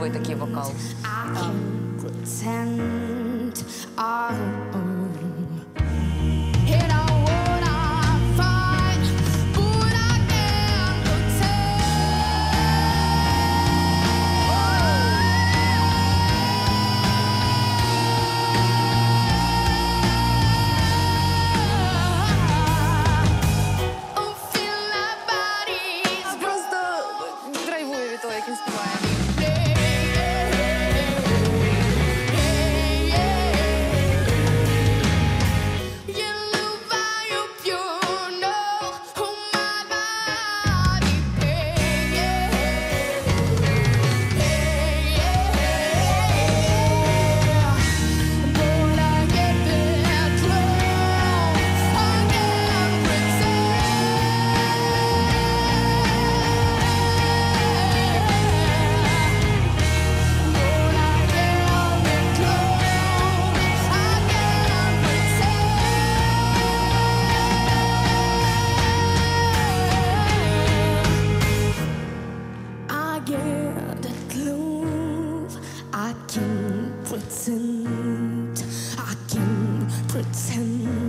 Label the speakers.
Speaker 1: чудовий такий вокал.
Speaker 2: I can pretend.